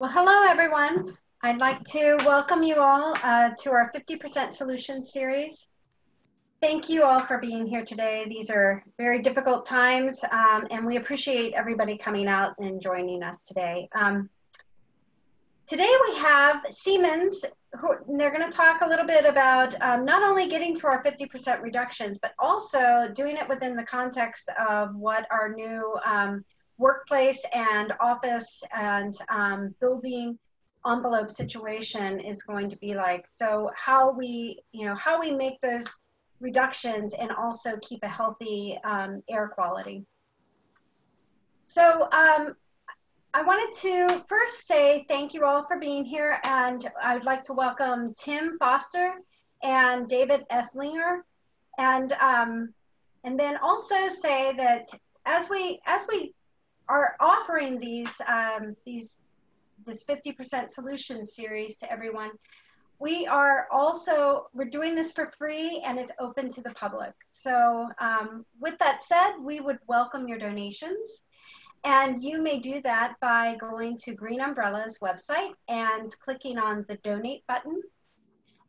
Well, hello everyone. I'd like to welcome you all uh, to our 50% Solution Series. Thank you all for being here today. These are very difficult times, um, and we appreciate everybody coming out and joining us today. Um, today we have Siemens, who they're going to talk a little bit about um, not only getting to our 50% reductions, but also doing it within the context of what our new um, workplace and office and um, building envelope situation is going to be like. So how we, you know, how we make those reductions and also keep a healthy um, air quality. So um, I wanted to first say thank you all for being here and I'd like to welcome Tim Foster and David Esslinger and um, and then also say that as we as we are offering these um, these this 50% solution series to everyone. We are also we're doing this for free and it's open to the public. So um, with that said, we would welcome your donations. And you may do that by going to Green Umbrella's website and clicking on the donate button.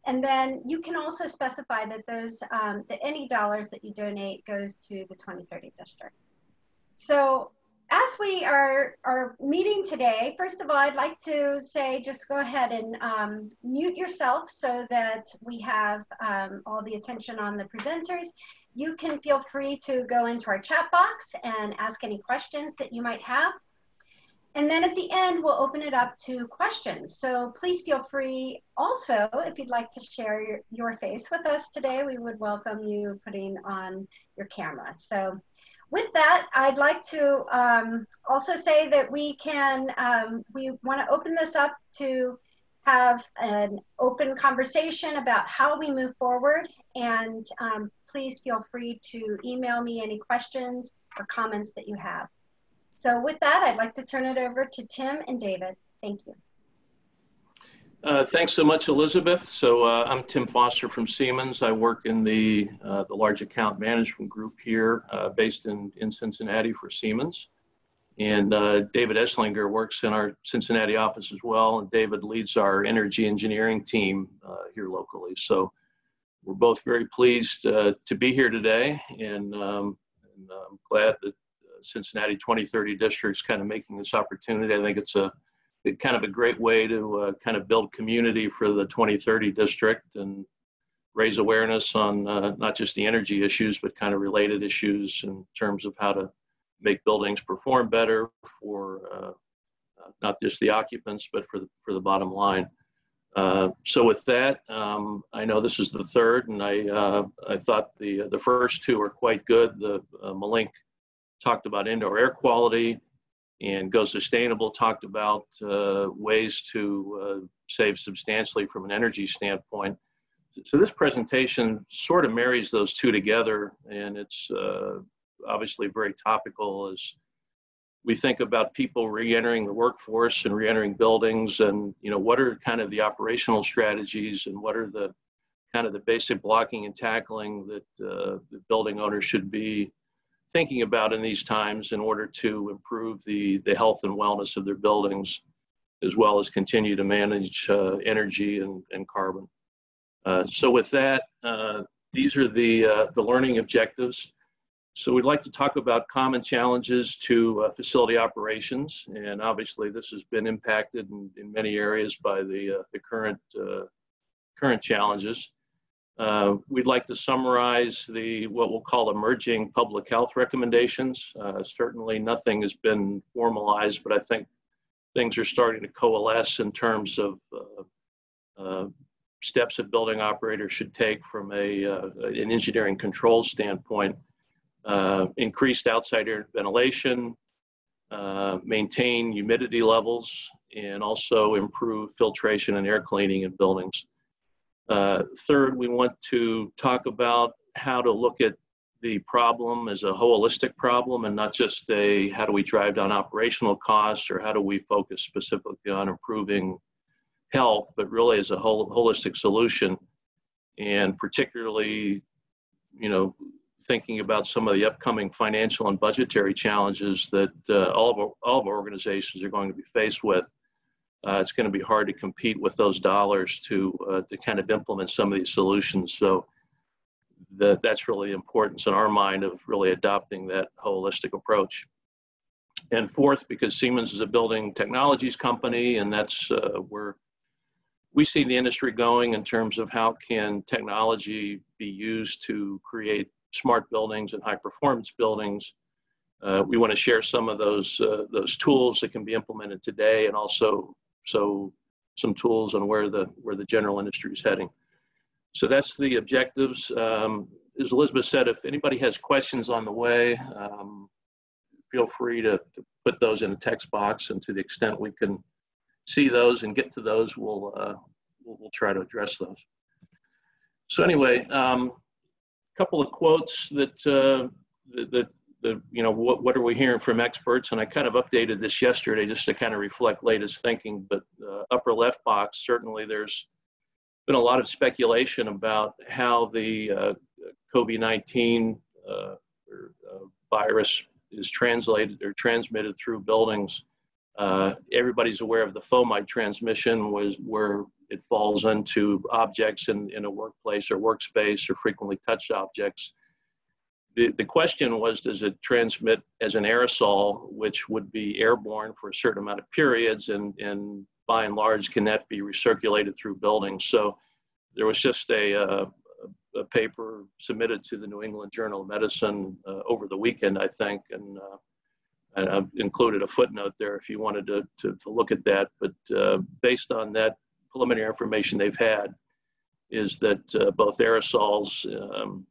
And then you can also specify that those um, that any dollars that you donate goes to the 2030 district. So as we are, are meeting today, first of all, I'd like to say just go ahead and um, mute yourself so that we have um, all the attention on the presenters. You can feel free to go into our chat box and ask any questions that you might have. And then at the end, we'll open it up to questions. So please feel free also, if you'd like to share your, your face with us today, we would welcome you putting on your camera. So with that, I'd like to um, also say that we can, um, we want to open this up to have an open conversation about how we move forward. And um, please feel free to email me any questions or comments that you have. So with that, I'd like to turn it over to Tim and David. Thank you. Uh, thanks so much, Elizabeth. So uh, I'm Tim Foster from Siemens. I work in the, uh, the large account management group here uh, based in, in Cincinnati for Siemens. And uh, David Esslinger works in our Cincinnati office as well. And David leads our energy engineering team here locally. So we're both very pleased to be here today. And, um, and I'm glad that Cincinnati 2030 District is kind of making this opportunity. I think it's a kind of a great way to uh, kind of build community for the 2030 district and raise awareness on uh, not just the energy issues, but kind of related issues in terms of how to make buildings perform better for uh, uh not just the occupants, but for the, for the bottom line. Uh, so with that, um, I know this is the third, and I uh, I thought the the first two are quite good. The Malink talked about indoor air quality and Go Sustainable talked about uh, ways to uh, save substantially from an energy standpoint. So this presentation sort of marries those two together, and it's uh, obviously very topical as we think about people re-entering the workforce and re-entering buildings, and you know what are kind of the operational strategies and what are the kind of the basic blocking and tackling that uh, the building owners should be thinking about in these times in order to improve the, the health and wellness of their buildings, as well as continue to manage uh, energy and, and carbon. Uh, so with that, uh, these are the, uh, the learning objectives. So we'd like to talk about common challenges to uh, facility operations. And obviously this has been impacted in, in many areas by the, uh, the current, current challenges. Uh, we'd like to summarize the what we'll call emerging public health recommendations. Uh, certainly nothing has been formalized, but I think things are starting to coalesce in terms of uh, uh steps a building operator should take from a, uh, an engineering control standpoint. Uh, increased outside air ventilation, maintain humidity levels, and also improve filtration and air cleaning in buildings. Uh, third, we want to talk about how to look at the problem as a holistic problem and not just a how do we drive down operational costs or how do we focus specifically on improving health, but really as a whole, holistic solution. And particularly, you know, thinking about some of the upcoming financial and budgetary challenges that uh, all, of our, all of our organizations are going to be faced with uh, it's going to be hard to compete with those dollars to uh, to kind of implement some of these solutions. So the, that's really importance in our mind of really adopting that holistic approach. And fourth, because Siemens is a building technologies company, and that's uh, where we see the industry going in terms of how can technology be used to create smart buildings and high performance buildings. Uh, we want to share some of those uh, those tools that can be implemented today, and also so some tools on where the where the general industry is heading. So that's the objectives. Um, as Elizabeth said, if anybody has questions on the way, um, feel free to, to, put those in a text box, and to the extent we can see those and get to those, we'll uh, we'll, we'll, try to address those. So anyway, a um, couple of quotes that uh, that the, you know, what, what are we hearing from experts? And I kind of updated this yesterday just to kind of reflect latest thinking. But uh, upper left box, certainly there's been a lot of speculation about how the uh, COVID-19 uh, uh, virus is translated or transmitted through buildings. Uh, everybody's aware of the fomite transmission was where it falls into objects in, in a workplace or workspace or frequently touched objects the, question was, does it transmit as an aerosol, which would be airborne for a certain amount of periods, and, and by and large, can that be recirculated through buildings? So there was just a, uh, a paper submitted to the New England Journal of Medicine uh, over the weekend, I think, and, uh, and I've included a footnote there if you wanted to, to, to look at that. But uh, based on that preliminary information they've had, is that uh, both aerosols um,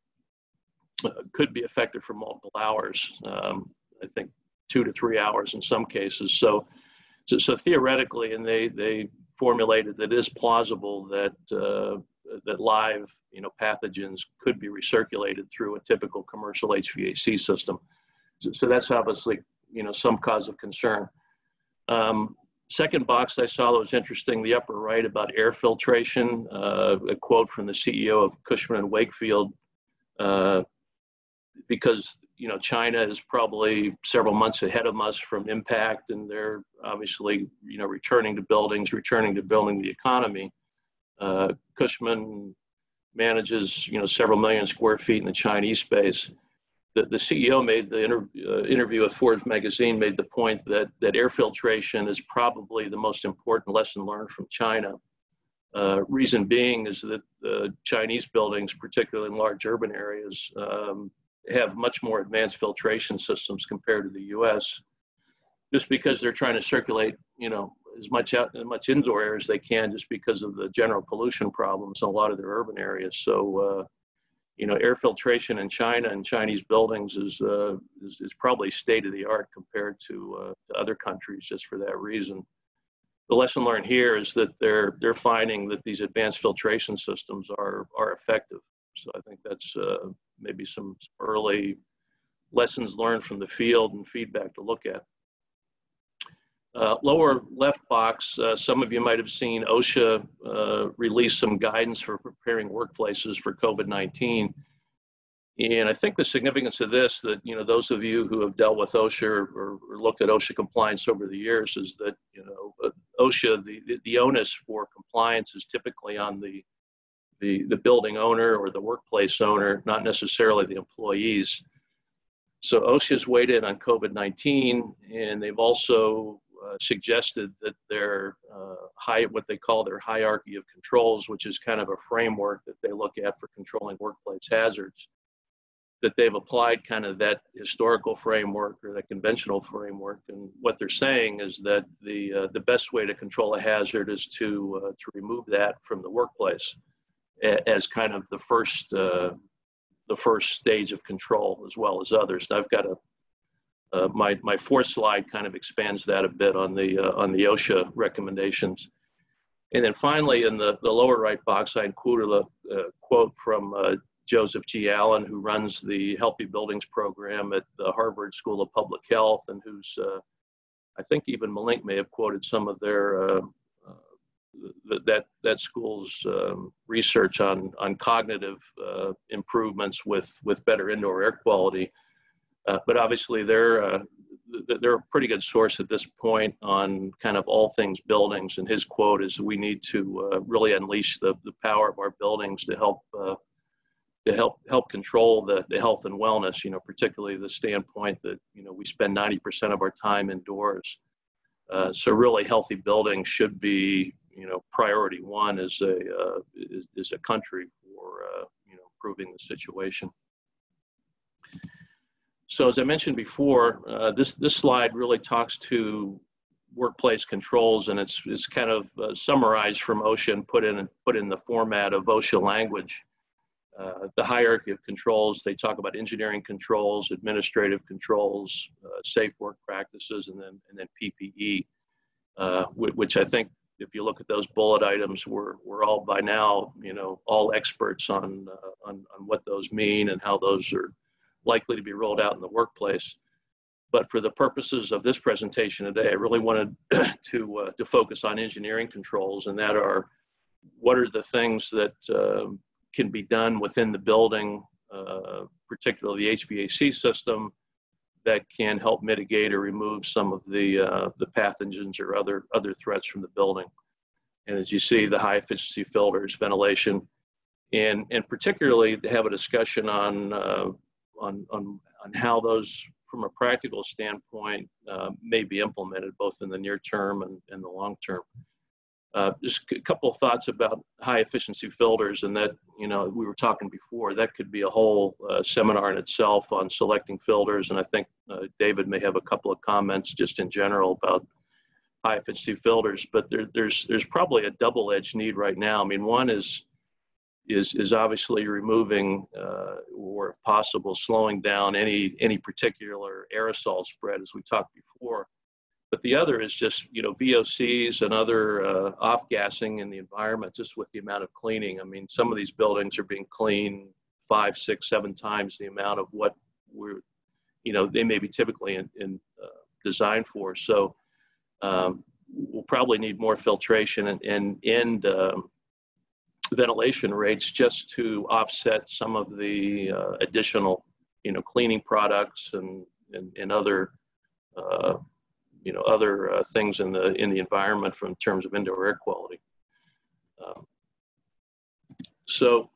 could be effective for multiple hours. Um, I think two to three hours in some cases. So, so, so, theoretically, and they they formulated that it is plausible that uh, that live you know pathogens could be recirculated through a typical commercial HVAC system. So, so that's obviously you know some cause of concern. Um, second box I saw that was interesting, the upper right about air filtration, uh, a quote from the CEO of Cushman and Wakefield. Uh, because you know China is probably several months ahead of us from impact, and they're obviously you know returning to buildings, returning to building the economy. Uh, Cushman manages you know several million square feet in the Chinese space. The, the CEO made the inter, uh, interview with Forbes magazine made the point that that air filtration is probably the most important lesson learned from China. Uh, reason being is that the Chinese buildings, particularly in large urban areas, um, have much more advanced filtration systems compared to the U.S. Just because they're trying to circulate, you know, as much out, as much indoor air as they can, just because of the general pollution problems in a lot of their urban areas. So, uh, you know, air filtration in China and Chinese buildings is uh, is, is, probably state of the art compared to, uh, to other countries, just for that reason. The lesson learned here is that they're they're finding that these advanced filtration systems are are effective. So I think that's uh, maybe some early lessons learned from the field and feedback to look at. Uh, lower left box, uh, some of you might have seen OSHA uh, release some guidance for preparing workplaces for COVID-19. And I think the significance of this, that you know, those of you who have dealt with OSHA or, or looked at OSHA compliance over the years, is that you know, uh, OSHA, the, the onus for compliance is typically on the the, the building owner or the workplace owner, not necessarily the employees. So OSHA's weighed in on COVID-19, and they've also uh, suggested that their uh, high, what they call their hierarchy of controls, which is kind of a framework that they look at for controlling workplace hazards, that they've applied kind of that historical framework or that conventional framework. And what they're saying is that the uh, the best way to control a hazard is to uh, to remove that from the workplace as kind of the first uh, the first stage of control as well as others. And I've got a uh, my my fourth slide kind of expands that a bit on the uh, on the OSHA recommendations. And then finally, in the, the lower right box, I included a, quote from uh, Joseph G. Allen, who runs the Healthy Buildings program at the Harvard School of Public Health, and who's uh, I think even Malink may have quoted some of their uh, that that school's um, research on on cognitive uh, improvements with with better indoor air quality. Uh, but obviously, their uh, they're a pretty good source at this point on kind of all things buildings. And his quote is, "We need to uh, really unleash the, the power of our buildings to help uh, to help help control the, the health and wellness. You know, particularly the standpoint that you know we spend 90% of our time indoors. Uh, so really, healthy buildings should be you know priority one as a uh, is, is a country for uh, you know improving the situation." So as I mentioned before, uh, this, this slide really talks to workplace controls and it's, it's kind of uh, summarized from OSHA and put in, put in the format of OSHA language. Uh, the hierarchy of controls, they talk about engineering controls, administrative controls, uh, safe work practices, and then, and then PPE, uh, which I think if you look at those bullet items, we're, we're all by now, you know, all experts on, uh, on, on what those mean and how those are likely to be rolled out in the workplace. But for the purposes of this presentation today, I really wanted to, uh, to focus on engineering controls, and that are what are the things that uh, can be done within the building, uh, particularly the HVAC system, that can help mitigate or remove some of the, uh, the pathogens or other, other threats from the building. And as you see, the high efficiency filters, ventilation, and, and particularly to have a discussion on uh, on, on, on how those, from a practical standpoint, uh, may be implemented both in the near term and, and the long term. Uh, just a couple of thoughts about high efficiency filters and that, you know, we were talking before, that could be a whole uh, seminar in itself on selecting filters. And I think uh, David may have a couple of comments just in general about high efficiency filters, but there, there's, there's probably a double edged need right now. I mean, one is is is obviously removing uh, or if possible slowing down any any particular aerosol spread as we talked before but the other is just you know VOCs and other uh, off gassing in the environment just with the amount of cleaning. I mean some of these buildings are being cleaned five six seven times the amount of what we're you know they may be typically in, in uh, designed for. So um, we'll probably need more filtration and and, and um, ventilation rates just to offset some of the uh, additional, you know, cleaning products and, and, and other, uh, you know, other uh, things in the, in the environment from terms of indoor air quality. Um, so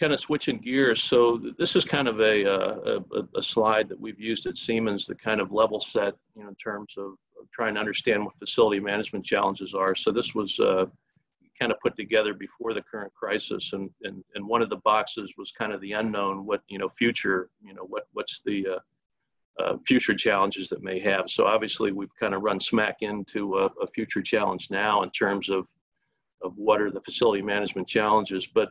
kind of switching gears. So this is kind of a, uh, a, a, slide that we've used at Siemens to kind of level set, you know, in terms of, of trying to understand what facility management challenges are. So this was uh, kind of put together before the current crisis and, and and one of the boxes was kind of the unknown what you know future you know what what's the uh, uh, future challenges that may have so obviously we've kind of run smack into a, a, future challenge now in terms of of what are the facility management challenges but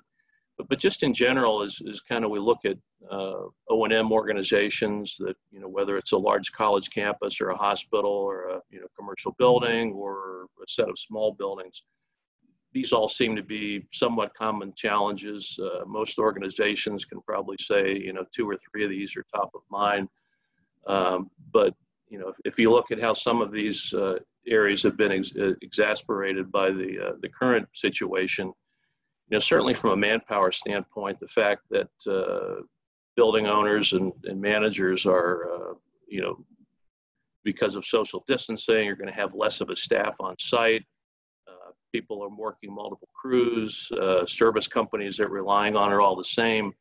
but, but just in general is, is kind of we look at uh, o&m organizations that you know whether it's a large college campus or a hospital or a you know commercial building or a set of small buildings these all seem to be somewhat common challenges. Uh, most organizations can probably say, you know, two or three of these are top of mind. Um, but, you know, if, if, you look at how some of these uh, areas have been ex- uh, exasperated by the, uh, the current situation, you know, certainly from a manpower standpoint, the fact that uh, building owners and, and managers are, uh, you know, because of social distancing, you're going to have less of a staff on site people are working multiple crews, uh, service companies they're relying on are all the same.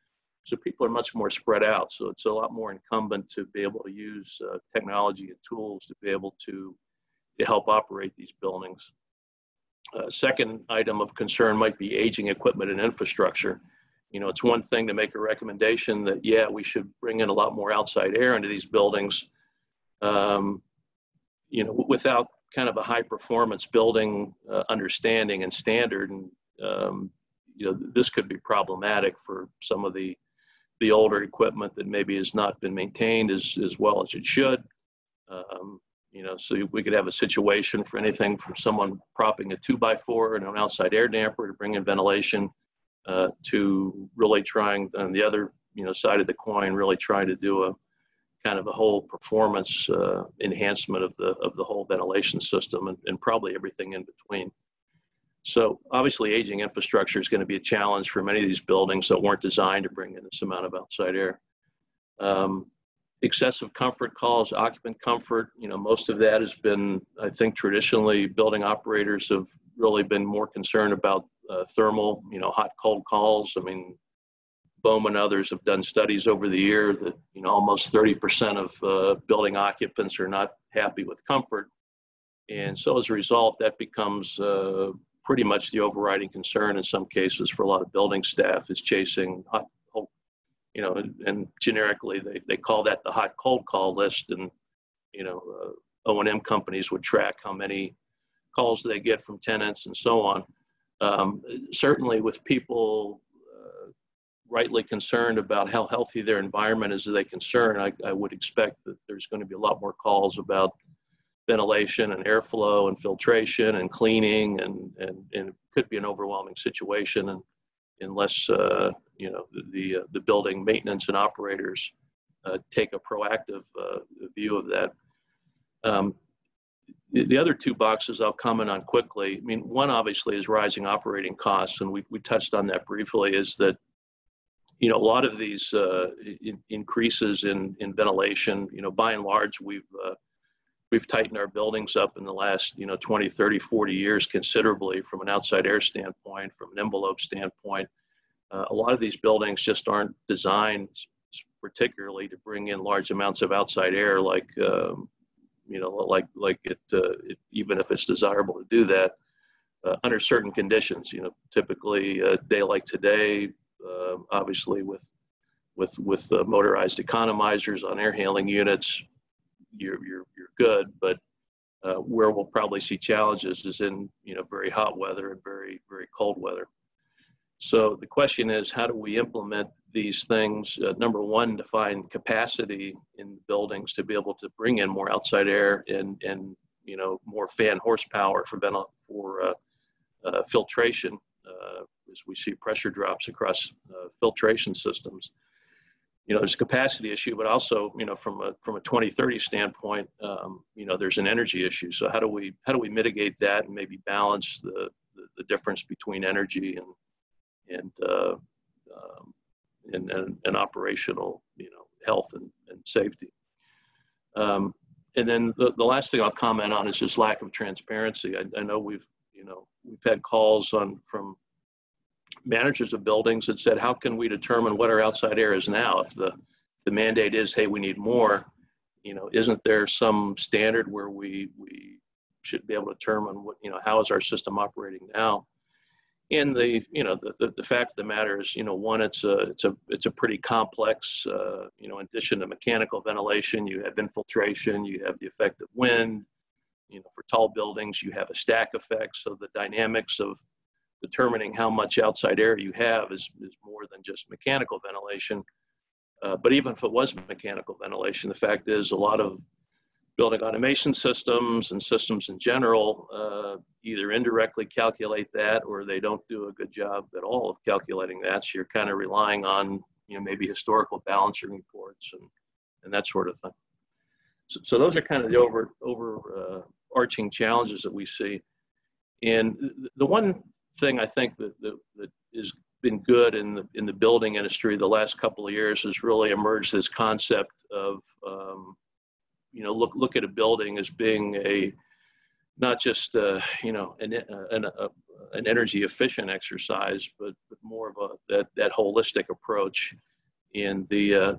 So people are much more spread out. So it's a lot more incumbent to be able to use uh, technology and tools to be able to, to help operate these buildings. Uh, second item of concern might be aging equipment and infrastructure. You know, it's one thing to make a recommendation that, yeah, we should bring in a lot more outside air into these buildings, um, you know, without kind of a high performance building uh, understanding and standard and um, you know this could be problematic for some of the the older equipment that maybe has not been maintained as, as well as it should um, you know so we could have a situation for anything from someone propping a two by four and an outside air damper to bring in ventilation uh, to really trying on the other you know side of the coin really trying to do a kind of a whole performance uh, enhancement of the of the whole ventilation system and, and probably everything in between. So obviously aging infrastructure is going to be a challenge for many of these buildings that weren't designed to bring in this amount of outside air. Um, excessive comfort calls, occupant comfort, you know, most of that has been, I think, traditionally building operators have really been more concerned about uh, thermal, you know, hot cold calls. I mean, Bohm and others have done studies over the year that, you know, almost 30% of uh, building occupants are not happy with comfort. And so as a result, that becomes uh, pretty much the overriding concern in some cases for a lot of building staff is chasing hot you know, and, generically they, they call that the hot cold call list. And, you know, uh, O&M companies would track how many calls they get from tenants and so on. Um, certainly with people uh, rightly concerned about how healthy their environment is, they concern, I, I would expect that there's going to be a lot more calls about ventilation and airflow and filtration and cleaning and, and, and it could be an overwhelming situation. And unless uh, you know the the, uh, building maintenance and operators uh, take a proactive uh, view of that. Um, the, the, other two boxes I'll comment on quickly. I mean, one obviously is rising operating costs, and we, we touched on that briefly. Is that you know a lot of these uh, in, increases in in ventilation. You know, by and large, we've uh, we've tightened our buildings up in the last you know 20 30 40 years considerably from an outside air standpoint from an envelope standpoint. Uh, a lot of these buildings just aren't designed particularly to bring in large amounts of outside air like um, you know like like it, uh, it, even if it's desirable to do that uh, under certain conditions you know typically a day like today uh, obviously with with with uh, motorized economizers on air handling units you're you're you're good. But uh, where we'll probably see challenges is in you know very hot weather and very very cold weather. So the question is, how do we implement these things? Uh, number one, define capacity in buildings to be able to bring in more outside air and and you know more fan horsepower for for uh, uh, filtration uh, as we see pressure drops across uh, filtration systems you know, there's a capacity issue, but also, you know, from a from a 2030 standpoint, um, you know, there's an energy issue. So how do we how do we mitigate that and maybe balance the the, the difference between energy and and uh, um, and, and, and, operational, you know, health and, and safety. Um, and then the, the last thing I'll comment on is just lack of transparency. I, I know we've, you know, we've had calls on from managers of buildings that said, how can we determine what our outside air is now? If the, the mandate is, hey, we need more, you know, isn't there some standard where we, we should be able to determine what, you know, how is our system operating now? And the, you know, the, the, the fact of the matter is, you know, one, it's a, it's a, it's a pretty complex, uh, you know, in addition to mechanical ventilation, you have infiltration, you have the effect of wind, you know, for tall buildings, you have a stack effect. So the dynamics of determining how much outside air you have is, is more than just mechanical ventilation. Uh, but even if it was mechanical ventilation, the fact is a lot of building automation systems and systems in general uh, either indirectly calculate that or they don't do a good job at all of calculating that. So you're kind of relying on you know maybe historical balancing reports and, and that sort of thing. So, so those are kind of the over overarching uh, challenges that we see. And the one thing I think that, that, that has been good in the in the building industry the last couple of years has really emerged this concept of um, you know look look at a building as being a not just uh, you know an, an, a, an energy efficient exercise, but, but more of a that, that holistic approach. In the, uh,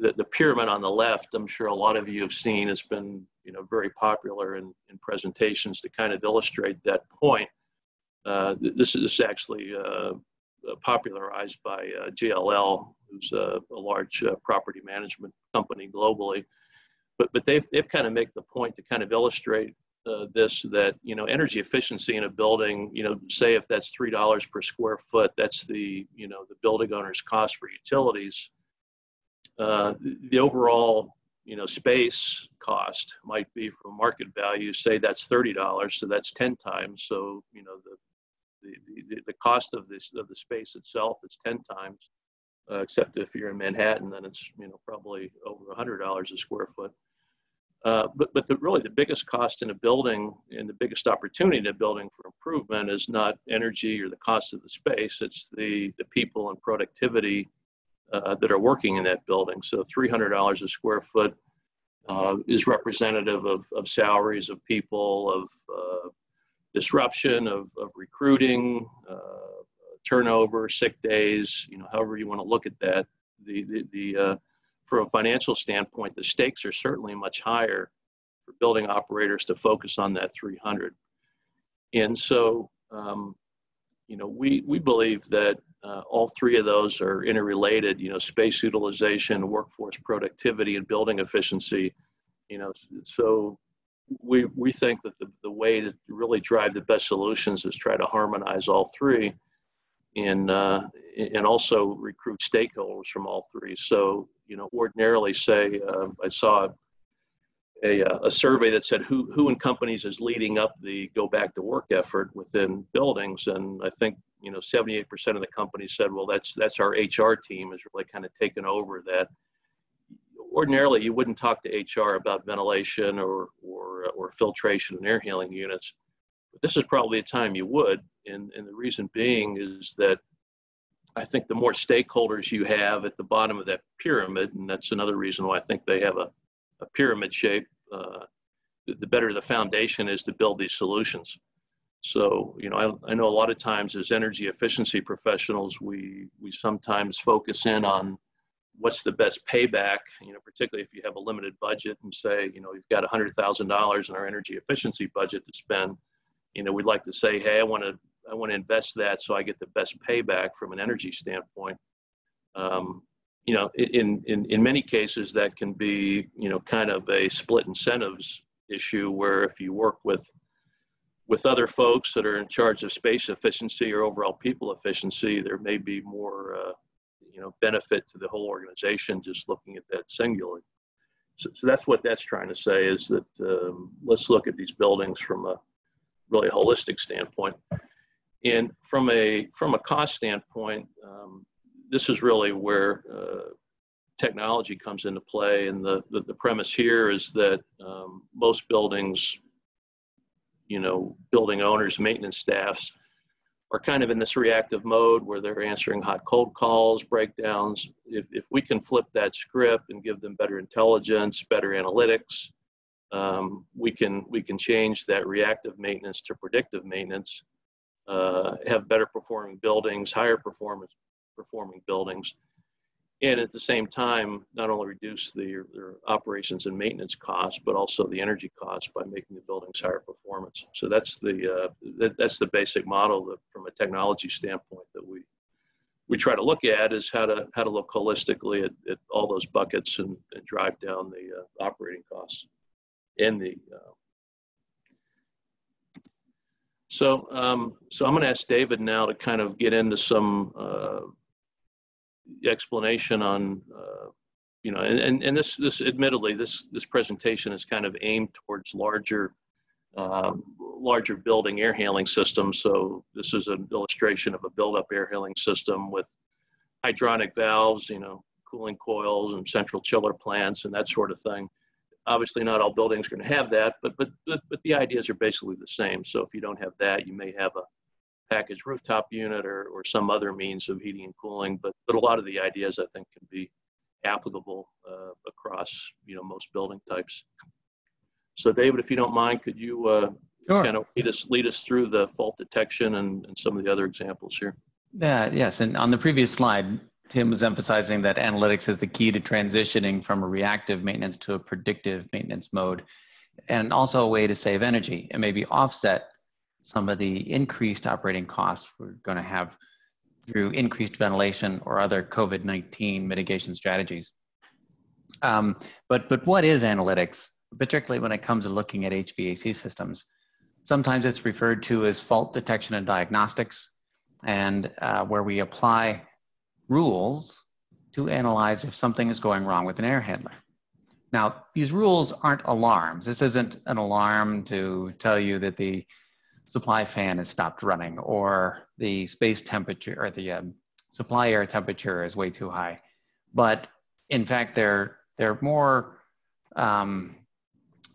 the the pyramid on the left, I'm sure a lot of you have seen has been you know very popular in, in presentations to kind of illustrate that point. Uh, this is actually uh, uh popularized by JLL, who's a, a large property management company globally. But, but they've, they've kind of make the point to kind of illustrate this that you know energy efficiency in a building you know say if that's three dollars per square foot that's the you know the building owner's cost for utilities uh, the overall you know space cost might be from market value say that's thirty dollars so that's ten times so you know the the, the, the cost of this of the space itself is 10 times uh, except if you're in manhattan then it's you know probably over $100 a square foot uh, but but the, really the biggest cost in a building and the biggest opportunity in a building for improvement is not energy or the cost of the space it's the the people and productivity uh, that are working in that building. So $300 a square foot uh, is representative of, of salaries of people, of uh, disruption, of, of recruiting, uh, turnover, sick days, you know, however you want to look at that. The, the, the uh, from a financial standpoint, the stakes are certainly much higher for building operators to focus on that 300. And so, um, you know, we, we believe that uh, all three of those are interrelated, you know, space utilization, workforce productivity, and building efficiency. You know, so we, we think that the, the way to really drive the best solutions is try to harmonize all three and, uh, and also recruit stakeholders from all three. So, you know, ordinarily say, uh, I saw a, a survey that said who, who in companies is leading up the go back to work effort within buildings. And I think, you know, 78% of the companies said, well, that's, that's our HR team is really kind of taken over that. Ordinarily, you wouldn't talk to HR about ventilation or, or, or filtration and air handling units. But this is probably a time you would. And, and the reason being is that I think the more stakeholders you have at the bottom of that pyramid, and that's another reason why I think they have a, a pyramid shape, uh, the, the better the foundation is to build these solutions. So, you know, I, I know a lot of times as energy efficiency professionals, we, we sometimes focus in on what's the best payback, you know, particularly if you have a limited budget and say, you know, you've got $100,000 in our energy efficiency budget to spend. You know, we'd like to say, hey, I want to I want to invest that so I get the best payback from an energy standpoint. Um, you know, in, in, in many cases that can be, you know, kind of a split incentives issue where if you work with with other folks that are in charge of space efficiency or overall people efficiency, there may be more, uh, you know, benefit to the whole organization just looking at that singularly. So, so that's what that's trying to say is that um, let's look at these buildings from a really holistic standpoint. And from a from a cost standpoint, um, this is really where uh, technology comes into play. And the, the, the premise here is that um, most buildings, you know, building owners, maintenance staffs are kind of in this reactive mode where they're answering hot cold calls, breakdowns. If, if we can flip that script and give them better intelligence, better analytics, um, we can we can change that reactive maintenance to predictive maintenance, uh, have better performing buildings, higher performance performing buildings, and at the same time, not only reduce the, their operations and maintenance costs, but also the energy costs by making the buildings higher performance. So that's the uh, that, that's the basic model that, from a technology standpoint that we we try to look at is how to how to look holistically at, at all those buckets and, and drive down the uh, operating costs in the uh, so, um, so I'm going to ask David now to kind of get into some uh, explanation on, uh, you know, and, and, and this, this admittedly, this, this presentation is kind of aimed towards larger, uh, larger building air handling systems. So this is an illustration of a built-up air handling system with hydronic valves, you know, cooling coils and central chiller plants and that sort of thing. Obviously, not all buildings are going to have that, but, but, but, but the ideas are basically the same. So if you don't have that, you may have a packaged rooftop unit or, or some other means of heating and cooling. But, but a lot of the ideas I think can be applicable uh, across, you know, most building types. So David, if you don't mind, could you uh, sure. kind of lead us, lead us through the fault detection and, and some of the other examples here? Yeah, yes. And on the previous slide, Tim was emphasizing that analytics is the key to transitioning from a reactive maintenance to a predictive maintenance mode, and also a way to save energy and maybe offset some of the increased operating costs we're going to have through increased ventilation or other COVID 19 mitigation strategies. Um, but, but what is analytics, particularly when it comes to looking at HVAC systems? Sometimes it's referred to as fault detection and diagnostics, and uh, where we apply rules to analyze if something is going wrong with an air handler. Now, these rules aren't alarms. This isn't an alarm to tell you that the supply fan has stopped running or the space temperature or the um, supply air temperature is way too high. But in fact, they're, they're more um,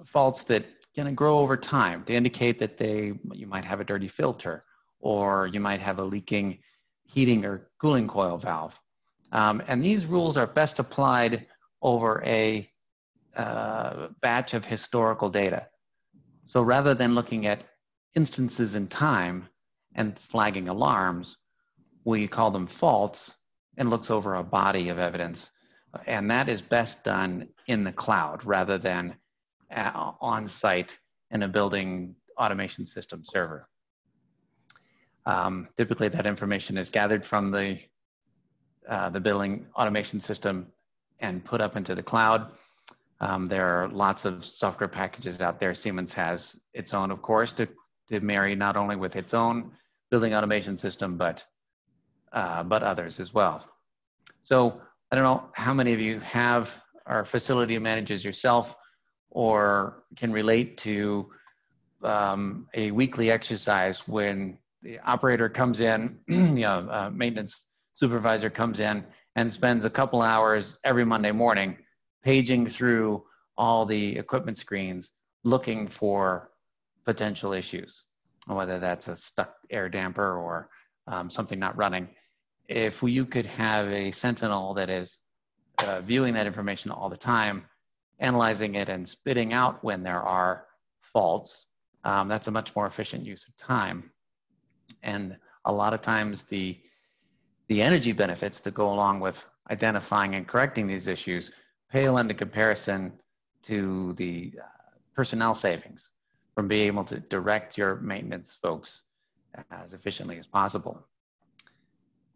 faults that can grow over time to indicate that they, you might have a dirty filter or you might have a leaking heating or cooling coil valve. Um, and these rules are best applied over a uh, batch of historical data. So rather than looking at instances in time and flagging alarms, we call them faults and looks over a body of evidence. And that is best done in the cloud rather than uh, on site in a building automation system server. Um, typically, that information is gathered from the uh, the building automation system and put up into the cloud. Um, there are lots of software packages out there. Siemens has its own, of course, to, to marry not only with its own building automation system, but uh, but others as well. So I don't know how many of you have our facility managers yourself or can relate to um, a weekly exercise when the operator comes in, you know, uh, maintenance supervisor comes in and spends a couple hours every Monday morning paging through all the equipment screens looking for potential issues, whether that's a stuck air damper or um, something not running. If you could have a sentinel that is uh, viewing that information all the time, analyzing it and spitting out when there are faults, um, that's a much more efficient use of time. And a lot of times the the energy benefits that go along with identifying and correcting these issues pale into comparison to the uh, personnel savings from being able to direct your maintenance folks as efficiently as possible.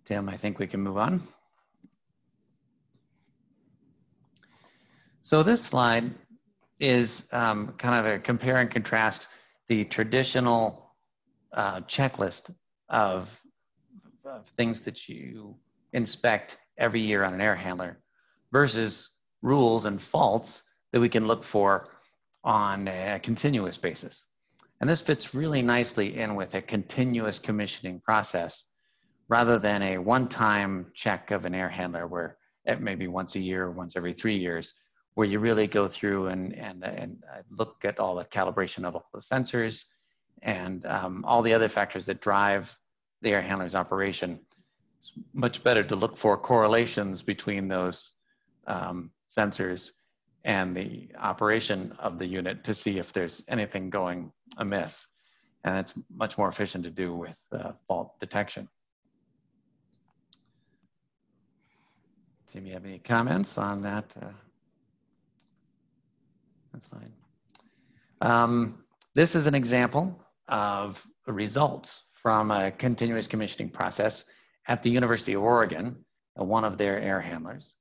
Tim, I think we can move on. So this slide is um, kind of a compare and contrast the traditional uh, checklist of, of things that you inspect every year on an air handler versus rules and faults that we can look for on a continuous basis. And this fits really nicely in with a continuous commissioning process rather than a one time check of an air handler where it may be once a year or once every three years, where you really go through and, and, and look at all the calibration of all the sensors and um, all the other factors that drive the air handler's operation. It's much better to look for correlations between those um, sensors and the operation of the unit to see if there's anything going amiss. And it's much more efficient to do with uh, fault detection. Tim, you have any comments on that? Uh, that slide. Um, this is an example of results from a continuous commissioning process at the University of Oregon, one of their air handlers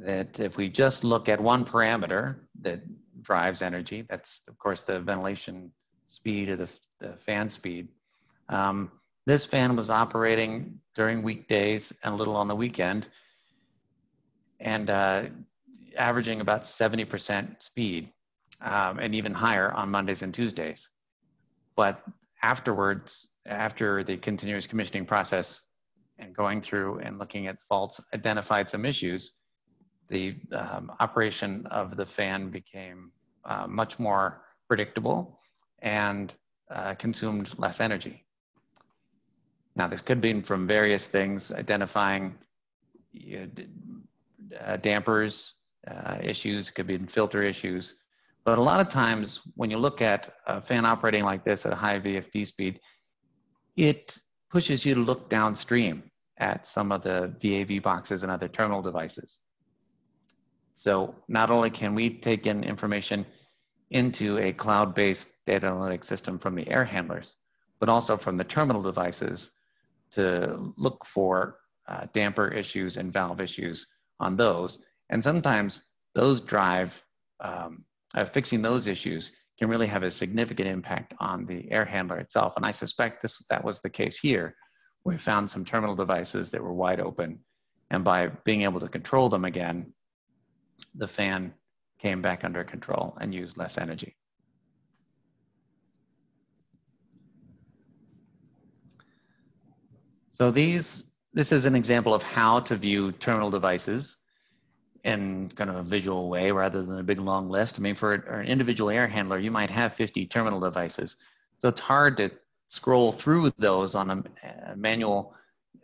that if we just look at one parameter that drives energy, that's of course the ventilation speed or the, the fan speed. Um, this fan was operating during weekdays and a little on the weekend and uh, averaging about 70% speed um, and even higher on Mondays and Tuesdays. But afterwards, after the continuous commissioning process and going through and looking at faults, identified some issues the um, operation of the fan became uh, much more predictable and uh, consumed less energy. Now, this could be from various things, identifying you know, uh, dampers uh, issues, could be filter issues. But a lot of times, when you look at a fan operating like this at a high VFD speed, it pushes you to look downstream at some of the VAV boxes and other terminal devices. So not only can we take in information into a cloud-based data analytics system from the air handlers, but also from the terminal devices to look for uh, damper issues and valve issues on those. And sometimes those drive, um, uh, fixing those issues can really have a significant impact on the air handler itself. And I suspect this that was the case here. We found some terminal devices that were wide open. And by being able to control them again, the fan came back under control and used less energy. So these, this is an example of how to view terminal devices in kind of a visual way rather than a big long list. I mean, for an individual air handler, you might have 50 terminal devices. So it's hard to scroll through those on a, manual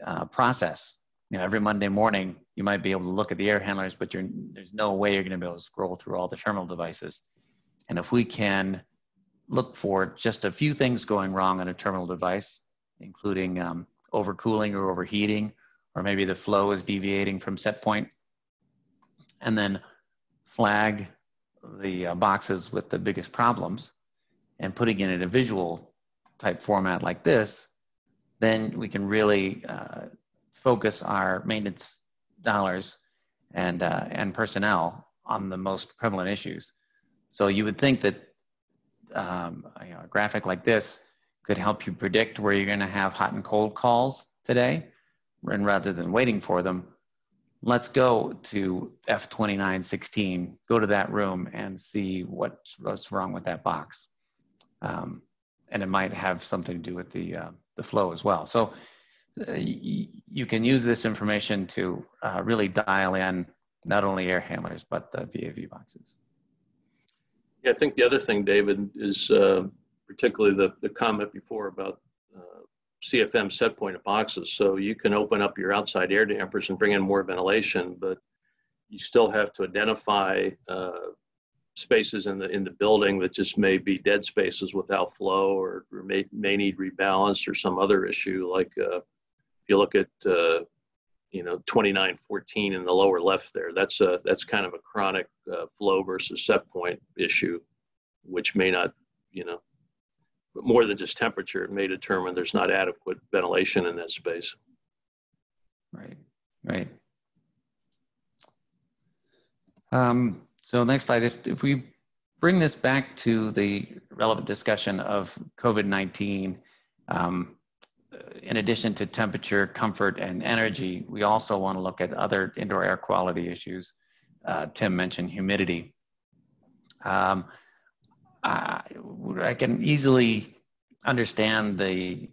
uh, process you know, every Monday morning, you might be able to look at the air handlers, but there's no way you're going to be able to scroll through all the terminal devices. And if we can look for just a few things going wrong on a terminal device, including um, overcooling or overheating, or maybe the flow is deviating from set point, and then flag the uh, boxes with the biggest problems and putting it in a visual type format like this, then we can really uh, focus our maintenance dollars and, uh, and personnel on the most prevalent issues. So you would think that um, you know, a graphic like this could help you predict where you're going to have hot and cold calls today. And rather than waiting for them, let's go to F2916, go to that room and see what's, what's wrong with that box. Um, and it might have something to do with the, uh, the flow as well. So you can use this information to uh, really dial in not only air handlers, but the VAV boxes. Yeah, I think the other thing, David, is uh, particularly the, the comment before about uh, CFM set point of boxes. So you can open up your outside air dampers and bring in more ventilation, but you still have to identify uh, spaces in the in the building that just may be dead spaces without flow or, or may, may need rebalance or some other issue like uh, you look at uh, you know 2914 in the lower left there that's a that's kind of a chronic uh, flow versus set point issue which may not you know more than just temperature it may determine there's not adequate ventilation in that space. Right right. Um, so next slide, if, if we bring this back to the relevant discussion of COVID-19, um, in addition to temperature, comfort, and energy, we also want to look at other indoor air quality issues. Uh, Tim mentioned humidity. Um, I, I, can easily understand the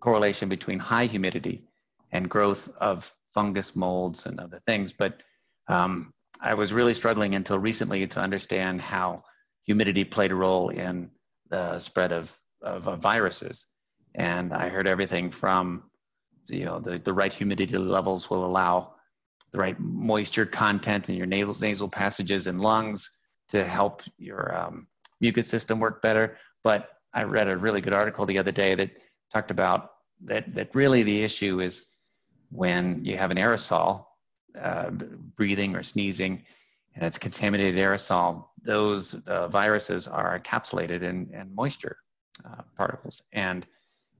correlation between high humidity and growth of fungus molds and other things, but um, I was really struggling until recently to understand how humidity played a role in the spread of, of uh, viruses. And I heard everything from, you know, the, the right humidity levels will allow the right moisture content in your nasal, nasal passages and lungs to help your um, mucus system work better. But I read a really good article the other day that talked about that, that really the issue is when you have an aerosol uh, breathing or sneezing, and it's contaminated aerosol, those uh, viruses are encapsulated in, in moisture uh, particles. And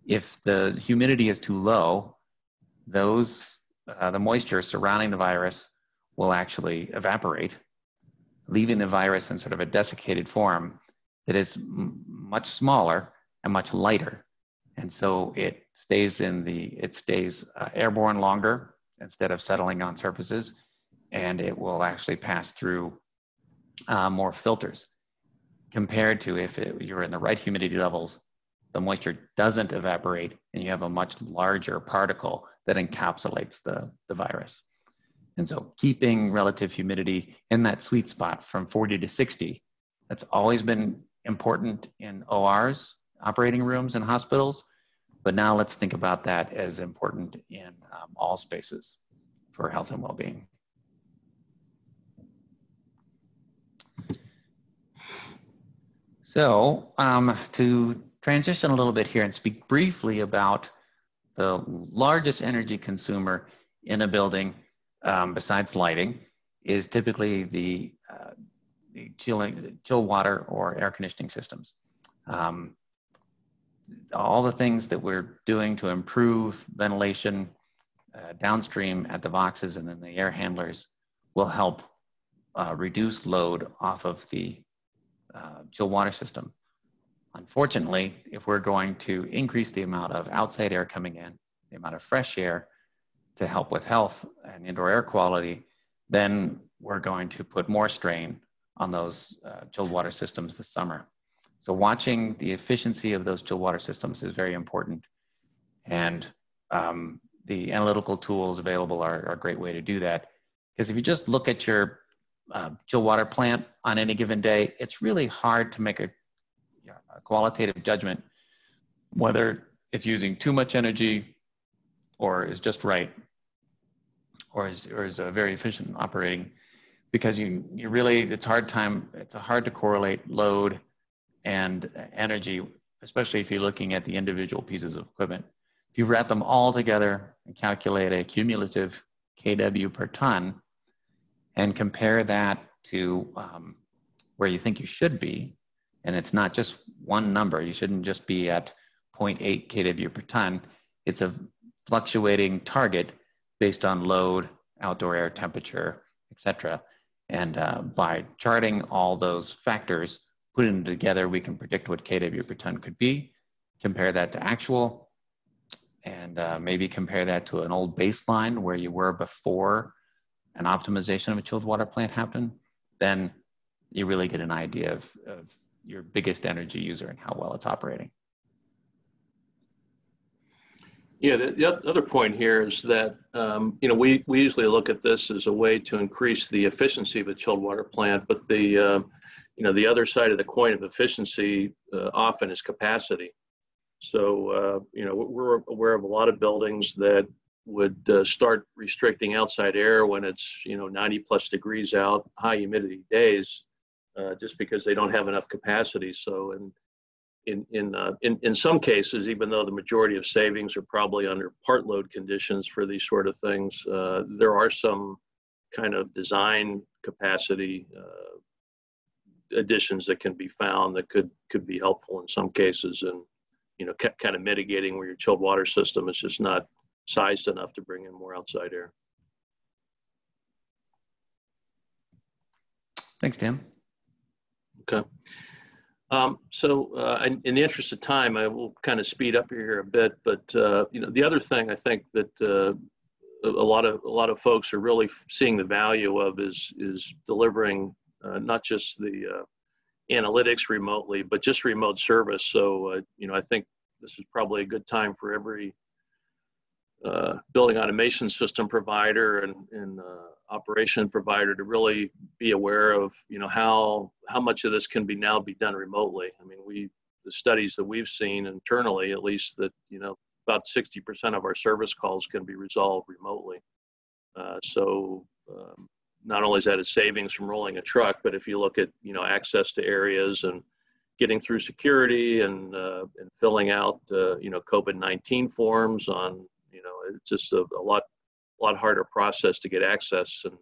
if the humidity is too low, those uh, the moisture surrounding the virus will actually evaporate, leaving the virus in sort of a desiccated form that is m- much smaller and much lighter. And so it stays in the it stays uh, airborne longer instead of settling on surfaces, and it will actually pass through uh, more filters compared to if it, you're in the right humidity levels, the moisture doesn't evaporate and you have a much larger particle that encapsulates the, the virus. And so keeping relative humidity in that sweet spot from 40 to 60, that's always been important in ORs, operating rooms and hospitals, but now let's think about that as important in um, all spaces for health and well-being. So um, to transition a little bit here and speak briefly about the largest energy consumer in a building um, besides lighting is typically the, uh, the chilling, chill water or air conditioning systems. Um, all the things that we're doing to improve ventilation uh, downstream at the boxes and then the air handlers will help uh, reduce load off of the uh, chill water system. Unfortunately, if we're going to increase the amount of outside air coming in, the amount of fresh air to help with health and indoor air quality, then we're going to put more strain on those uh, chilled water systems this summer. So watching the efficiency of those chilled water systems is very important. And um, the analytical tools available are, are, a great way to do that. Because if you just look at your uh, chill water plant on any given day, it's really hard to make a qualitative judgment whether it's using too much energy or is just right. or is, or is uh, very efficient operating because you, you really, it's hard time, it's hard to correlate load and energy, especially if you're looking at the individual pieces of equipment. If you wrap them all together and calculate a cumulative kW per ton and compare that to um, where you think you should be, and it's not just one number, you shouldn't just be at 0.8 kW per ton, it's a fluctuating target based on load, outdoor air temperature, etc. And uh, by charting all those factors, putting them together, we can predict what kW per ton could be, compare that to actual, and uh, maybe compare that to an old baseline where you were before an optimization of a chilled water plant happened. Then you really get an idea of, of your biggest energy user and how well it's operating. Yeah, the, the, other point here is that, um, you know, we, we usually look at this as a way to increase the efficiency of a chilled water plant, but the, uh, you know, the other side of the coin of efficiency uh, often is capacity. So, uh, you know, we're aware of a lot of buildings that would uh, start restricting outside air when it's, you know, 90 plus degrees out, high humidity days, uh, just because they don't have enough capacity. So, and in in, uh, in in some cases, even though the majority of savings are probably under part load conditions for these sort of things, uh, there are some kind of design capacity uh, additions that can be found that could could be helpful in some cases, and you know, kind of mitigating where your chilled water system is just not sized enough to bring in more outside air. Thanks, Dan. Okay. Um, so, uh, in, in, the interest of time, I will kind of speed up here a bit. But uh, you know, the other thing I think that uh, a lot of a lot of folks are really seeing the value of is is delivering uh, not just the uh, analytics remotely, but just remote service. So, uh, you know, I think this is probably a good time for every building automation system provider and, and operation provider to really be aware of you know how how much of this can be now be done remotely. I mean we the studies that we've seen internally at least that you know about 60% of our service calls can be resolved remotely. Uh, so um, not only is that a savings from rolling a truck but if you look at you know access to areas and getting through security and uh, and filling out uh, you know covid-19 forms on you know it's just a, a lot a lot harder process to get access and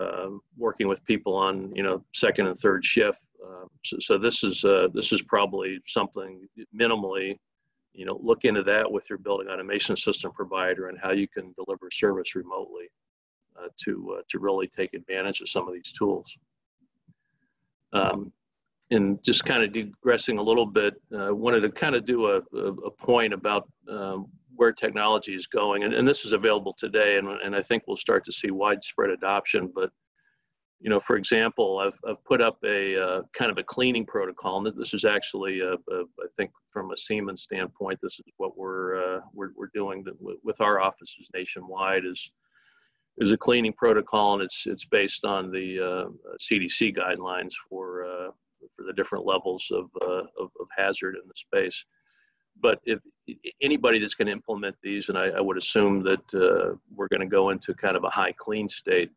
um, working with people on you know second and third shift. Um, so, so, this is uh, this is probably something minimally, you know, look into that with your building automation system provider and how you can deliver service remotely uh, to uh, to really take advantage of some of these tools. Um, and just kind of digressing a little bit, uh, wanted to kind of do a, a, a point about um, where technology is going. And, and this is available today, and, and I think we'll start to see widespread adoption. But, you know, for example, I've, I've put up a uh, kind of a cleaning protocol, and this, this is actually, a, a, I think, from a Siemens standpoint, this is what we're, uh, we're, we're doing with our offices nationwide is is a cleaning protocol, and it's it's based on the uh, CDC guidelines for uh, for the different levels of, uh, of, of hazard in the space but if anybody that's going to implement these, and I, I would assume that uh, we're going to go into kind of a high clean state,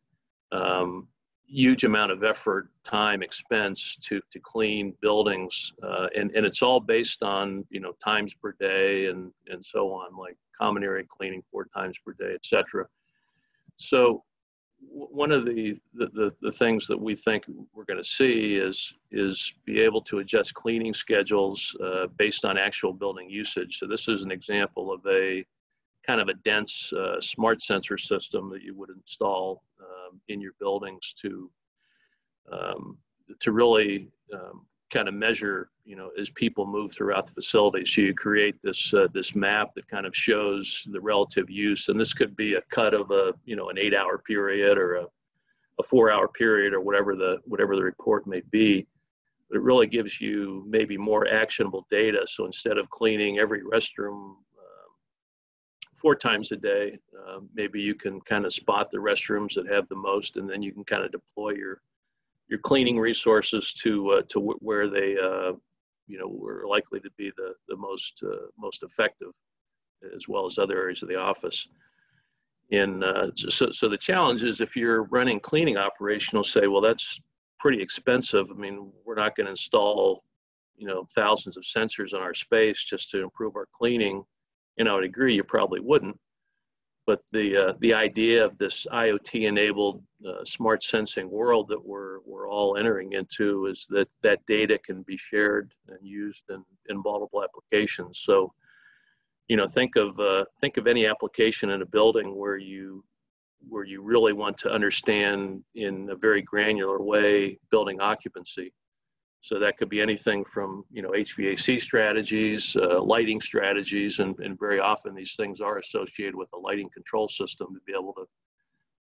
um, huge amount of effort, time, expense to to clean buildings, uh, and and it's all based on you know times per day and and so on, like common area cleaning four times per day, etc. So one of the, the, the, things that we think we're going to see is, is be able to adjust cleaning schedules uh, based on actual building usage. So this is an example of a kind of a dense uh, smart sensor system that you would install um, in your buildings to, um, to really um, kind of measure, you know, as people move throughout the facility. So you create this uh, this map that kind of shows the relative use, and this could be a cut of a, you know, an eight-hour period or a, a four-hour period or whatever the whatever the report may be. But it really gives you maybe more actionable data. So instead of cleaning every restroom um, four times a day, uh, maybe you can kind of spot the restrooms that have the most, and then you can kind of deploy your your cleaning resources to uh, to w- where they uh, you know were likely to be the the most uh, most effective, as well as other areas of the office. in uh, so, so the challenge is if you're running cleaning operation, you'll say, well, that's pretty expensive. I mean, we're not going to install, you know, thousands of sensors in our space just to improve our cleaning. And I would agree, you probably wouldn't. But the uh, the idea of this IoT-enabled uh, smart sensing world that we're we're all entering into is that that data can be shared and used in, in multiple applications. So, you know, think of uh, think of any application in a building where you where you really want to understand in a very granular way building occupancy. So that could be anything from you know HVAC strategies, uh, lighting strategies, and, and very often these things are associated with a lighting control system to be able to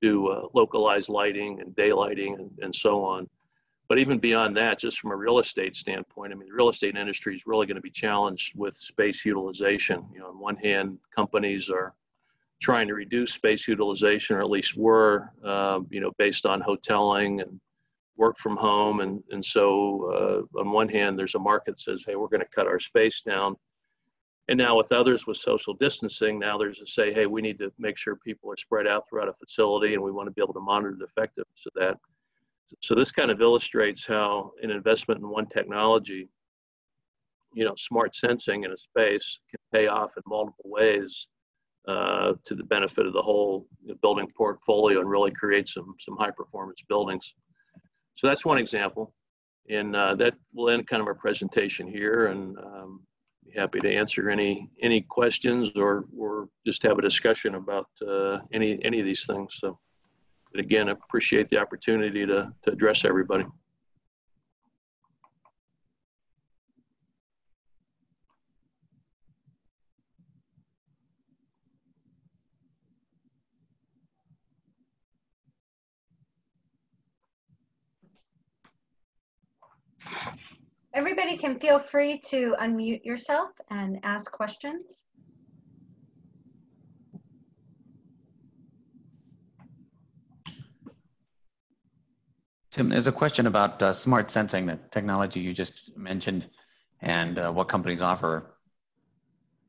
do uh, localized lighting and daylighting and, and so on. But even beyond that, just from a real estate standpoint, I mean, the real estate industry is really going to be challenged with space utilization. You know, on one hand, companies are trying to reduce space utilization, or at least were, um, you know, based on hoteling and work from home. And, and so, uh, on one hand, there's a market says, hey, we're going to cut our space down. And now, with others with social distancing, now there's a say, hey, we need to make sure people are spread out throughout a facility and we want to be able to monitor the effectiveness of that. So, this kind of illustrates how an investment in one technology, you know, smart sensing in a space can pay off in multiple ways uh, to the benefit of the whole building portfolio and really create some some high performance buildings. So that's one example, and uh, that will end kind of our presentation here. And um, be happy to answer any any questions or or just have a discussion about uh, any any of these things. So, but again, appreciate the opportunity to to address everybody. Everybody can feel free to unmute yourself and ask questions. Tim, there's a question about uh, smart sensing, the technology you just mentioned, and uh, what companies offer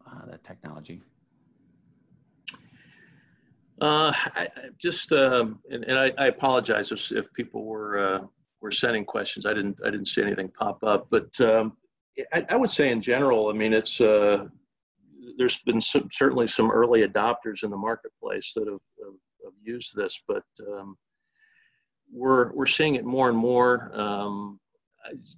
uh, that technology. Uh, I, I just, um, and, and I, I, apologize if, if people were uh, were sending questions. I didn't I didn't see anything pop up, but um, I, I, would say in general, I mean, it's uh, there's been some, certainly some early adopters in the marketplace that have, have, have used this, but um, we're we're seeing it more and more. Um,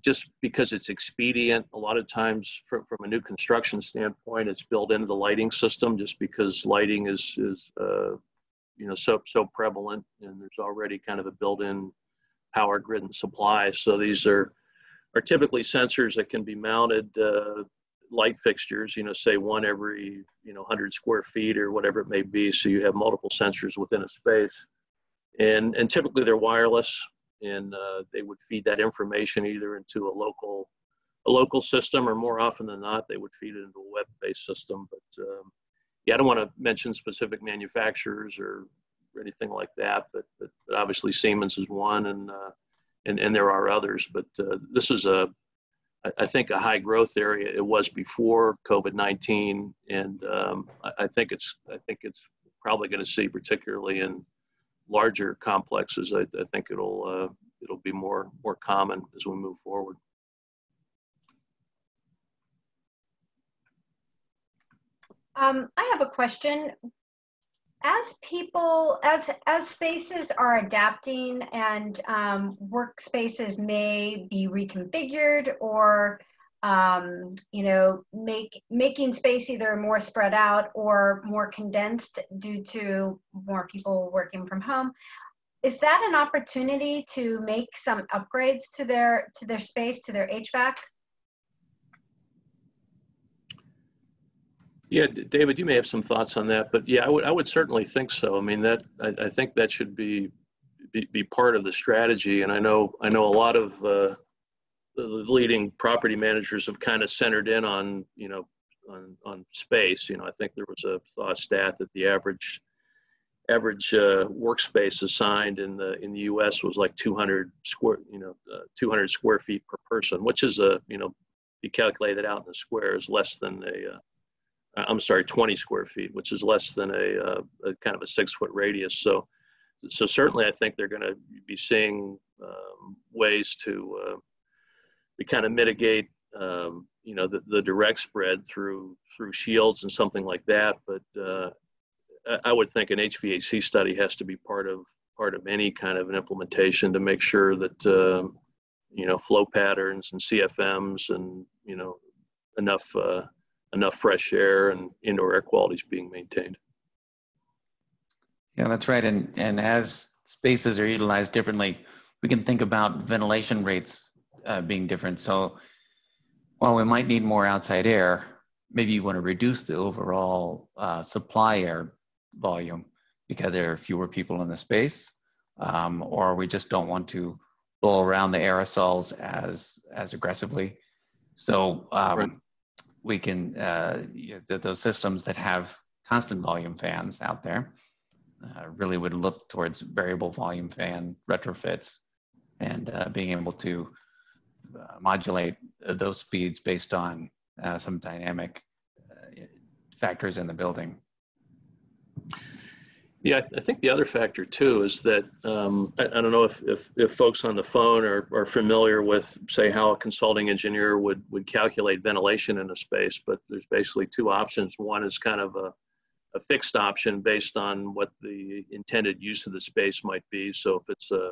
just because it's expedient, a lot of times from, from a new construction standpoint, it's built into the lighting system just because lighting is is uh, you know so so prevalent and there's already kind of a built-in power grid and supply. So these are are typically sensors that can be mounted uh, light fixtures. You know, say one every you know 100 square feet or whatever it may be. So you have multiple sensors within a space, and and typically they're wireless, and uh, they would feed that information either into a local a local system, or more often than not, they would feed it into a web-based system. But um, yeah, I don't want to mention specific manufacturers or or anything like that. But, but, but obviously Siemens is one, and uh, and and there are others. But uh, this is a I think a high growth area. It was before COVID-19, and um, I, I, think it's I think it's probably going to see, particularly in larger complexes. I, I think it'll uh, it'll be more more common as we move forward. Um, I have a question as people as as spaces are adapting and um, workspaces may be reconfigured or um, you know make making space either more spread out or more condensed due to more people working from home is that an opportunity to make some upgrades to their to their space to their hvac Yeah, David, you may have some thoughts on that, but yeah, I would I would certainly think so. I mean, that I, I think that should be, be, be part of the strategy. And I know I know a lot of uh, the leading property managers have kind of centered in on you know on on space. You know, I think there was a thought stat that the average average uh, workspace assigned in the in the U.S. was like 200 square you know uh, 200 square feet per person, which is a you know you calculate it out in the square is less than a uh, I'm sorry, 20 square feet, which is less than a, uh, a kind of a six foot radius. So, so certainly I think they're going to be seeing um, ways to, uh, to kind of mitigate, um, you know, the, the direct spread through through shields and something like that. But uh, I would think an HVAC study has to be part of part of any kind of an implementation to make sure that uh, you know flow patterns and CFMs and you know enough uh, enough fresh air and indoor air quality is being maintained. Yeah, that's right. And and as spaces are utilized differently, we can think about ventilation rates uh, being different. So while we might need more outside air, maybe you want to reduce the overall uh, supply air volume because there are fewer people in the space, um, or we just don't want to blow around the aerosols as as aggressively. So um. We can uh, those systems that have constant volume fans out there uh, really would look towards variable volume fan retrofits and uh, being able to uh, modulate those speeds based on uh, some dynamic uh, factors in the building. Yeah, I think the other factor too is that um, I, I, don't know if, if, if folks on the phone are, are familiar with, say, how a consulting engineer would, would calculate ventilation in a space, but there's basically two options. One is kind of a, a fixed option based on what the intended use of the space might be. So if it's a,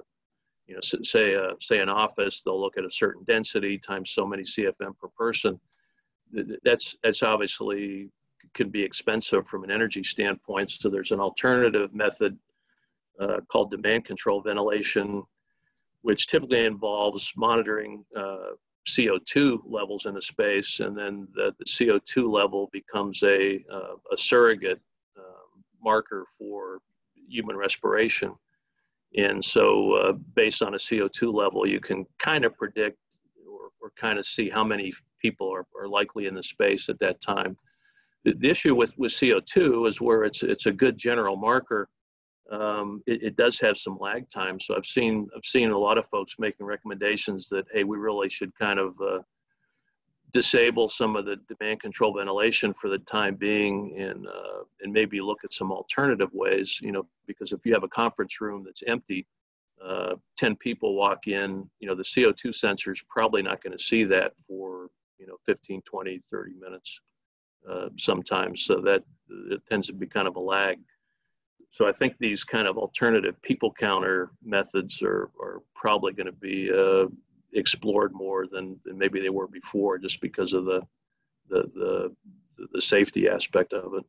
you know, say a, say an office, they'll look at a certain density times so many CFM per person. That's that's obviously can be expensive from an energy standpoint. So there's an alternative method uh, called demand control ventilation, which typically involves monitoring uh, CO2 levels in a space, and then the, the CO2 level becomes a, uh, a surrogate um, marker for human respiration. And so, uh, based on a CO2 level, you can kind of predict or, or kind of see how many people are, are likely in the space at that time the, the issue with, with CO2 is where it's, it's a good general marker. Um, it, it, does have some lag time. So I've seen, I've seen a lot of folks making recommendations that, hey, we really should kind of uh, disable some of the demand control ventilation for the time being and, uh, and maybe look at some alternative ways, you know, because if you have a conference room that's empty, uh, 10 people walk in, you know, the CO2 sensor is probably not going to see that for, you know, 15, 20, 30 minutes uh, sometimes. So that it tends to be kind of a lag. So I think these kind of alternative people counter methods are, are probably going to be uh, explored more than, than maybe they were before, just because of the the the, the safety aspect of it.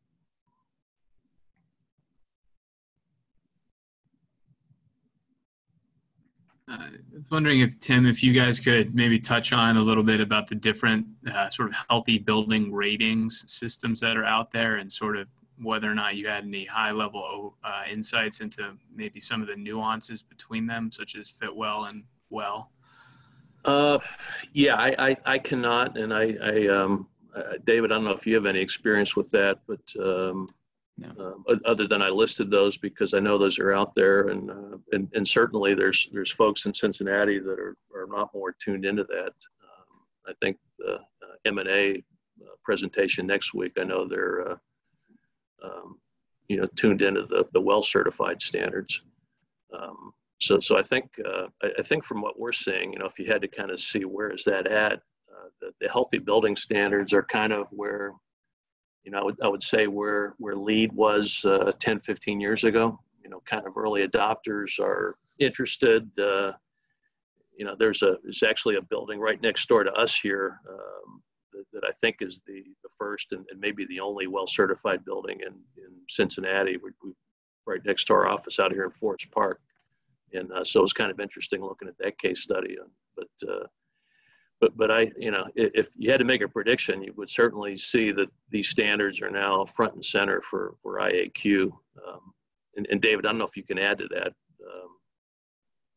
Was wondering if Tim, if you guys could maybe touch on a little bit about the different uh, sort of healthy building ratings systems that are out there, and sort of whether or not you had any high level uh, insights into maybe some of the nuances between them, such as Fitwel and Well. Uh, yeah, I, I, I cannot, and I, I um, uh, David, I don't know if you have any experience with that, but um, Uh, other than I listed those because I know those are out there, and uh, and, and certainly there's there's folks in Cincinnati that are, are not more tuned into that. Um, I think the uh, M and A uh, presentation next week. I know they're uh, um, you know tuned into the the well certified standards. Um, so so I think uh, I, I, think from what we're seeing, you know, if you had to kind of see where is that at, the, the healthy building standards are kind of where you know, I would, I would say where, where LEED was uh, 10, 15 years ago, you know, kind of early adopters are interested. Uh, you know, there's a, there's actually a building right next door to us here um, that, that, I think is the, the first and, and maybe the only well certified building in, in Cincinnati. We, we right next to our office out here in Forest Park. And uh, so it was kind of interesting looking at that case study. But uh, but but I you know if you had to make a prediction, you would certainly see that these standards are now front and center for for IAQ. Um, and, and, David, I don't know if you can add to that um,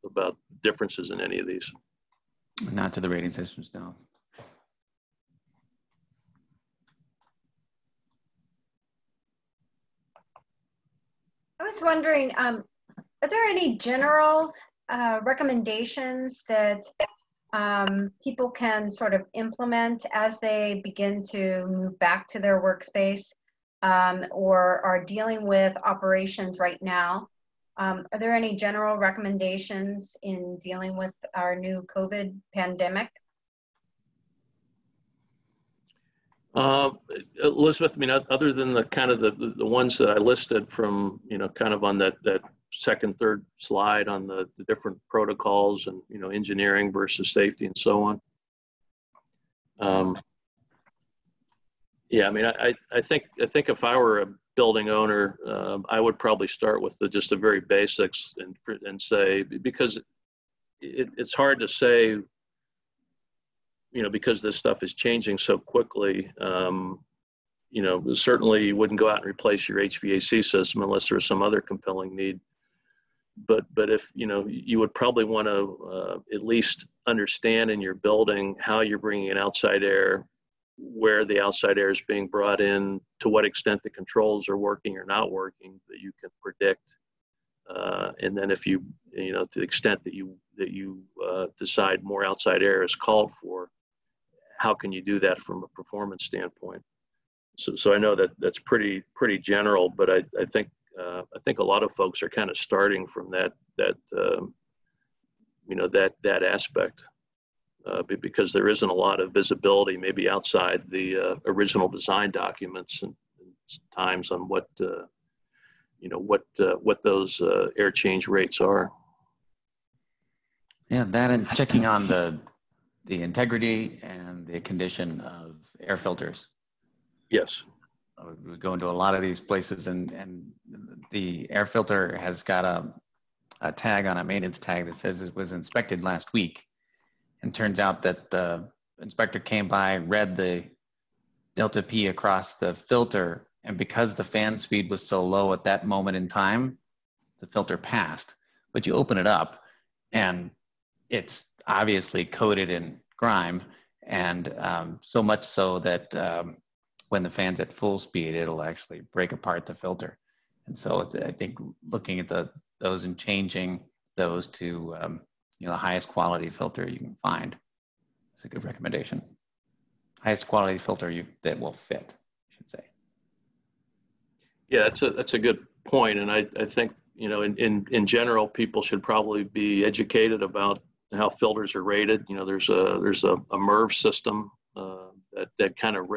about differences in any of these. Not to the rating systems, no. I was wondering, um, are there any general uh, recommendations that um, people can sort of implement as they begin to move back to their workspace um, or are dealing with operations right now. Um, are there any general recommendations in dealing with our new COVID pandemic? Uh, Elizabeth, I mean, other than the kind of the, the ones that I listed from, you know, kind of on that, that second, third slide on the, the different protocols and, you know, engineering versus safety and so on. Um, yeah, I mean, I, I think, I think if I were a building owner, um, I would probably start with the, just the very basics and, and say, because it, it's hard to say you know, because this stuff is changing so quickly, um, you know, certainly you wouldn't go out and replace your HVAC system unless there's some other compelling need. But but if you know, you would probably want to uh, at least understand in your building how you're bringing in outside air, where the outside air is being brought in, to what extent the controls are working or not working that you can predict. Uh, and then if you you know to the extent that you that you uh, decide more outside air is called for, how can you do that from a performance standpoint? So, so I know that that's pretty pretty general, but I, I think uh, I think a lot of folks are kind of starting from that that um, you know that that aspect uh, because there isn't a lot of visibility maybe outside the uh, original design documents and, and times on what uh, you know what uh, what those uh, air change rates are. Yeah, that and checking on the the integrity and the condition of air filters. Yes. We go into a lot of these places and, and the air filter has got a, a tag on a maintenance tag that says it was inspected last week. And turns out that the inspector came by, read the delta P across the filter, and because the fan speed was so low at that moment in time, the filter passed. But you open it up and it's obviously coated in grime, and um, so much so that um, when the fan's at full speed, it'll actually break apart the filter. And so I think looking at the those and changing those to um, you know the highest quality filter you can find is a good recommendation. Highest quality filter you that will fit, I should say. Yeah, that's a that's a good point, and I I think you know in in in general people should probably be educated about how filters are rated. You know, there's a there's a, a MERV system uh, that that kind of